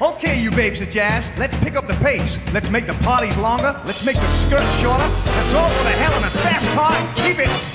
Okay, you babes of jazz, let's pick up the pace. Let's make the parties longer. Let's make the skirts shorter. Let's all go to hell in a fast car keep it.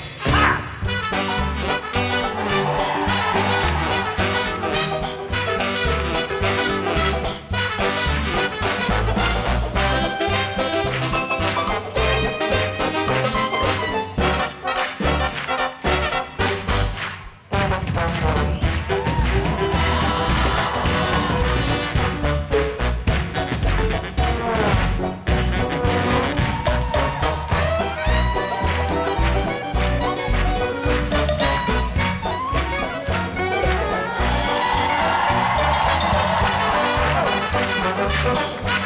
Ha!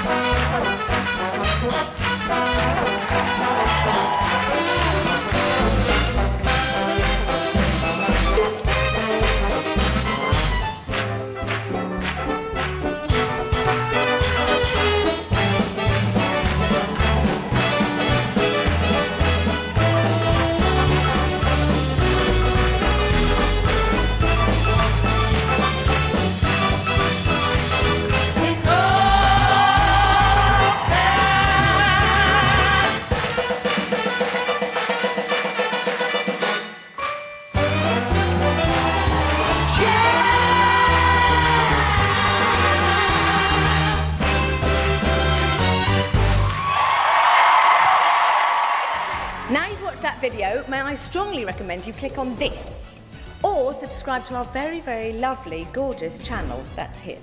Now you've watched that video, may I strongly recommend you click on this or subscribe to our very, very lovely, gorgeous channel that's here.